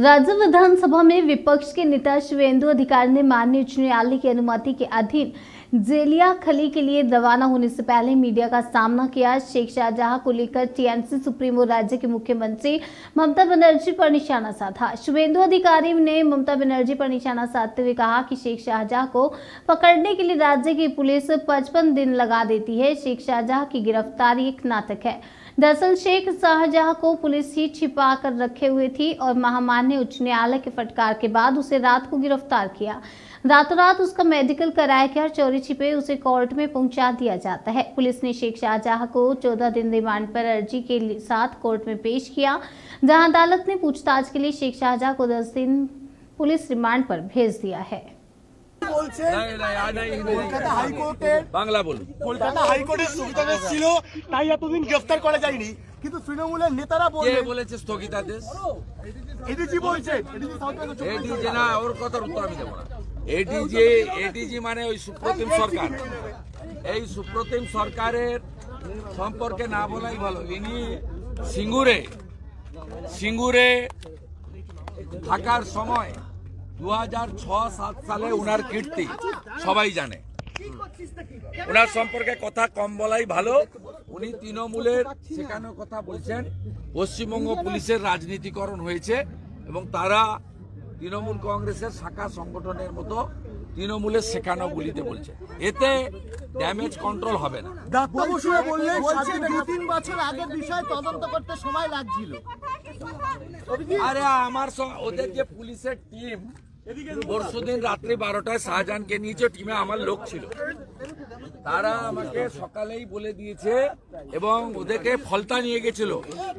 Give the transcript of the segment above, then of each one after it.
राज्य विधानसभा में विपक्ष के नेता शिवेंदु अधिकारी ने माननीय उच्च न्यायालय की अनुमति के अधीन जेलिया खली के लिए रवाना होने से पहले मीडिया का सामना किया। शेख शाहजहां को लेकर टीएमसी सुप्रीमो राज्य के मुख्यमंत्री ममता बनर्जी पर निशाना साधा। शुभेंदु अधिकारी ने ममता बनर्जी पर निशाना साधते हुए कहा कि शेख शाहजहां को पकड़ने के लिए राज्य की पुलिस 55 दिन लगा देती है। शेख शाहजहां की गिरफ्तारी एक नाटक है। दरअसल शेख शाहजहां को पुलिस ही छिपा कर रखे हुए थी और महामान्य उच्च न्यायालय के फटकार के बाद उसे रात को गिरफ़्तार किया। रातों रात उसका मेडिकल कराया गया चोरी छिपे उसे कोर्ट में पहुँचा दिया जाता है। पुलिस ने शेख शाहजहां को 14 दिन रिमांड पर अर्जी के साथ कोर्ट में पेश किया, जहाँ अदालत ने पूछताछ के लिए शेख शाहजहां को 10 दिन पुलिस रिमांड पर भेज दिया है। বলছেন নাই নাই আর নাই হিন্দি নাই। কলকাতা হাইকোর্টের বাংলা বলুন। কলকাতা হাইকোর্টের সুবিধাদেশ ছিল তাই এতদিন গ্রেফতার করা যায়নি। কিন্তু তৃণমূলের নেতারা বললেন বলেছে স্থগিতাদেশ? এডিজি বলছেন এডিজি না ওর কথার উত্তর আমি দেবো না। এডিজি এডিজি মানে ওই সুপ্রতিম সরকার। এই সুপ্রতিম সরকারের সম্পর্কে না বলাই ভালো। ইনি সিঙ্গুরে সিঙ্গুরে থাকার সময় দু হাজার ছ সাত সালে উনার কীর্তি সবাই জানে। ওনার সম্পর্কে কথা কম বলাই ভালো। উনি তৃণমূলের শেখানোর কথা বলছেন পশ্চিমবঙ্গ পুলিশের রাজনীতিকরণ হয়েছে এবং তারা তৃণমূল কংগ্রেসের শাখা সংগঠনের মতো তৃণমূলের শেখানো গুলিতে বলছে। এতে ড্যামেজ কন্ট্রোল হবে না। তিন বছর আগের বিষয় তদন্ত করতে সময় লাগছিল। আরে আমার ওদের যে পুলিশের টিম পরশুদিন রাত্রি বারোটায় শাহজাহানকে নিয়েছে টিমে আমার লোক ছিল, তারা আমাকে সকালেই বলে দিয়েছে এবং ওদেরকে ফলতা নিয়ে গেছিল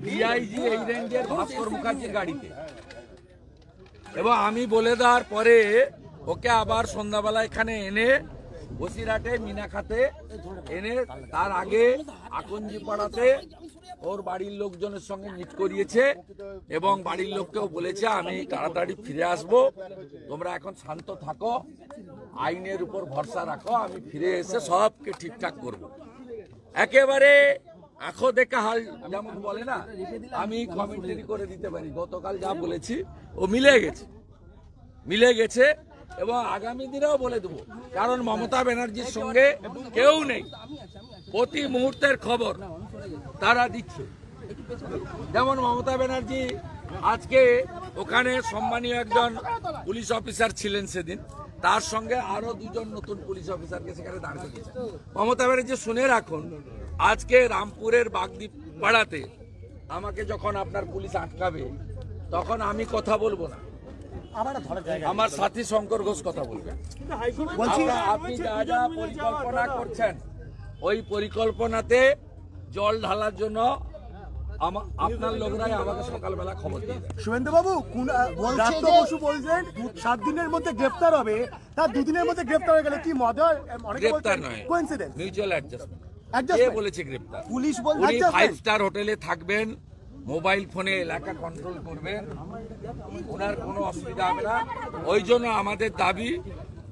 ডিআইজি এই রেঞ্জের ভাস্কর মুখার্জির গাড়িতে। এবং আমি বলে দেওয়ার পরে ওকে আবার সন্ধ্যাবেলা এখানে এনে বসিরহাটে মিনাখাতে এনে তার আগে আকঞ্জি পাড়াতে ওর বাড়ির লোকজনের সঙ্গে মিট করিয়েছে এবং বাড়ির লোককেও বলেছে, আমি তাড়াতাড়ি ফিরে আসব। তোমরা এখন শান্ত থাকো, আইনের উপর ভরসা রাখো, আমি ফিরে এসে সবকে ঠিকঠাক করব। একেবারে আখো দেখা হাল যেমন বলে না, আমি কমেন্টারি করে দিতে পারি। গতকাল যা বলেছি, ও মিলে গেছে। মিলে গেছে এবং আগামী দিনেও বলে দেবো, কারণ মমতা ব্যানার্জির সঙ্গে কেউ নেই। প্রতি মুহূর্তের খবর তারা দিচ্ছে। যেমন মমতা ব্যানার্জি আজকে ওখানে সম্মানীয় একজন পুলিশ অফিসার ছিলেন সেদিন। তার সঙ্গে আরও দুজন নতুন পুলিশ অফিসারকে সেখানে দাঁড় করিয়েছে মমতা ব্যানার্জি, শুনে রাখুন, আজকে রামপুরের বাগদ্বীপ পাড়াতে আমাকে যখন আপনার পুলিশ আটকাবে, তখন আমি কথা বলব না। আমার সাথী শঙ্কর ঘোষ কথা বলবেন। আপনি যা যা পরিকল্পনা করছেন ওই পরিকল্পনাতে জল ঢালার জন্য আপনার লোকরাই আমাকে সকালবেলা খবর দিয়ে দেয়। শুভেন্দু বাবু বলছে বসু বলছেন সাত দিনের মধ্যে গ্রেফতার হবে। তার দুদিনের মধ্যে গ্রেফতার হয়ে গেলে কি মজার নয়। কোইন্সিডেন্স মিউচুয়াল অ্যাডজাস্টমেন্ট কে বলেছে গ্রেপ্তার পুলিশ বলছে ফাইভ স্টার হোটেলে থাকবেন মোবাইল ফোনে এলাকা কন্ট্রোল করবেন। ওনার কোনো অসুবিধা হবে না। ওই জন্য আমাদের দাবি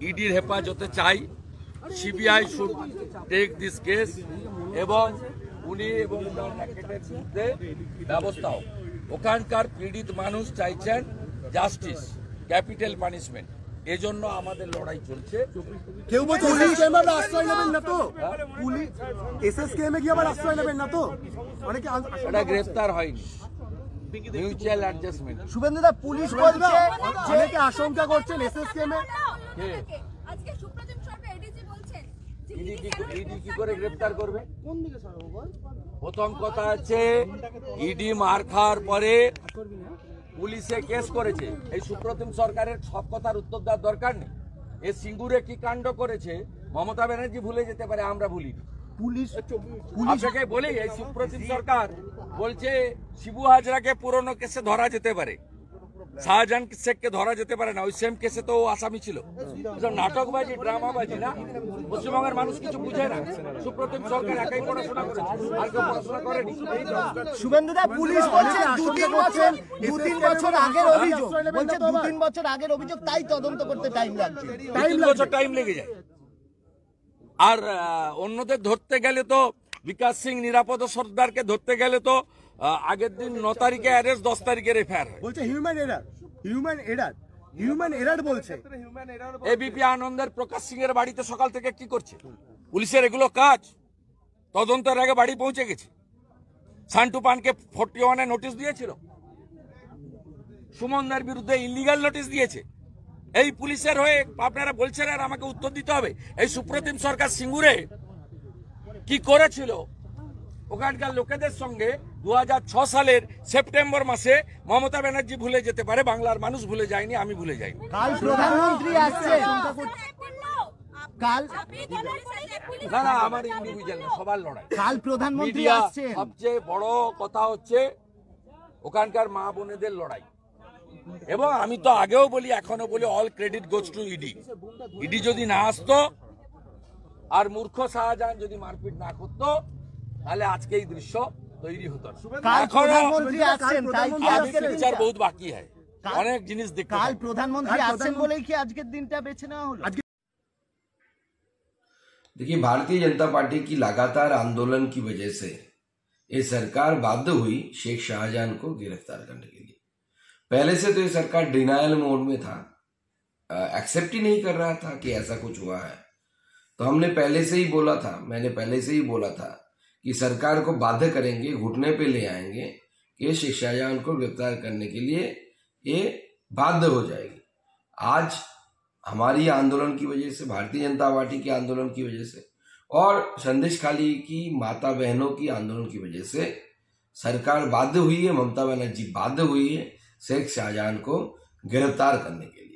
ইডির হেফাজতে চাই। CBI should take this case এবং উনি এবং ওনার র্যাকেটের বিরুদ্ধে ব্যবস্থা ওখানকার পীড়িত মানুষ চাইছেন জাস্টিস ক্যাপিটাল পানিশমেন্ট এজন্য আমাদের লড়াই চলছে। কেউ বলছে আশ্রয় নেবেন না তো? পুলিশ এসএসকেএম এ গিয়ে আবার আশ্রয় নেবেন না তো? অনেকে এটা গ্রেফতার হয়নি। Mutual adjustment. শুভেন্দুদা পুলিশ অনেকে আশঙ্কা করছেন এসএসকেএম এ আজকে সুপ্রতিম সরকার এডিজি বলছেন ইডি কি করে গ্রেফতার করবে? প্রথম কথা হচ্ছে ইডি মার খাওয়ার পরে পুলিশে কেস করেছে। এই সুপ্রতিম সরকারের সব কথার উত্তর দেওয়ার দরকার নেই। এ সিঙ্গুরে কি কাণ্ড করেছে মমতা ব্যানার্জি ভুলে যেতে পারে আমরা ভুলি পুলিশ আপনাকে বলি এই সুপ্রতিম সরকার বলছে শিবু হাজরাকে পুরনো কেসে ধরা যেতে পারে। শাহজাহান শেখকে ধরা যেতে পারে না ওই সেম কেসে তো আসামি ছিল। নাটকবাজি ড্রামাবাজি না? পশ্চিমবঙ্গের মানুষ কিছু বুঝে না। সুপ্রতিম সরকার একাই পড়াশোনা করেছে আর কেউ পড়াশোনা করেনি। শুভেন্দুদা পুলিশ বলছে দু তিন বছর দু তিন বছর আগের অভিযোগ। নেবেন না বলছে দু তিন বছর আগের অভিযোগ তাই তদন্ত করতে টাইম লাগছে। তিন বছর টাইম লেগে যায়। আর আহ, অন্যদের ধরতে গেলে তো বিকাশ সিং নিরাপদ সর্দারকে ধরতে গেলে তো আগের দিন ন তারিখে অ্যারেস্ট দশ তারিখের এফআইআর বলছে human error human error human error বলছে। এবিপি আনন্দের প্রকাশ সিং এর বাড়িতে সকাল থেকে কি করছে? পুলিশের এগুলো কাজ। তদন্তের আগে বাড়ি পৌঁছে গেছে। সান্টু পানকে ফোর্টি ওয়ানে নোটিশ দিয়েছিল। সুমনদের বিরুদ্ধে ইলিগাল নোটিশ দিয়েছে। এই পুলিশের হয়ে আপনারা বলছেন আর আমাকে উত্তর দিতে হবে। এই সুপ্রতিম সরকার সিঙ্গুরে কি করেছিল? ওখানকার লোকেদের সঙ্গে দু সালের সেপ্টেম্বর মাসে মমতা ব্যানার্জি ভুলে যেতে পারে বাংলার মানুষ ভুলে যায়নি আমি ভুলে যাইনি। কাল প্রধানমন্ত্রী আসছেন কাল না না আমার ইন্ডিভিজুয়াল সবার লড়াই। কাল প্রধানমন্ত্রী সবচেয়ে বড় কথা হচ্ছে ওখানকার মা বোনেদের লড়াই। এবং আমি তো আগেও বলি এখনও বলি all credit goes to ED ED যদি না আসতো আর মূর্খ শাহজাহান যদি মারপিট না করতো তাহলে আজকে এই দৃশ্য তৈরি হতো না। কাল এখনো প্রধানমন্ত্রী আসছেন তাই কি আগে আজকে বিচার বহুত বাকি হয় কাল- অনেক জিনিস দেখতে কাল হবে। প্রধানমন্ত্রী কাল আসছেন প্রধানমন্ত্রী- বলেই কি আজকের দিনটা বেছে নেওয়া হলো देखिए भारतीय जनता पार्टी की लगातार आंदोलन की वजह से ये सरकार बाध्य हुई शेख शाहजहां को गिरफ्तार करने के लिए पहले से तो ये सरकार डिनायल मोड में था एक्सेप्ट ही नहीं कर रहा था कि ऐसा कुछ हुआ है तो हमने पहले से ही बोला था मैंने पहले से ही बोला था कि सरकार को बाध्य करेंगे, घुटने पे ले आएँगे कि शाहजहां को गिरफ़्तार करने के लिए ये बाध्य हो जाएगी। आज हमारी आंदोलन की वजह से, भारतीय जनता पार्टी के आंदोलन की वजह से और संदेश खाली की माता बहनों की आंदोलन की वजह से सरकार बाध्य हुई है, ममता बनर्जी बाध्य हुई है शेख शाहजहां को गिरफ़्तार करने के लिए।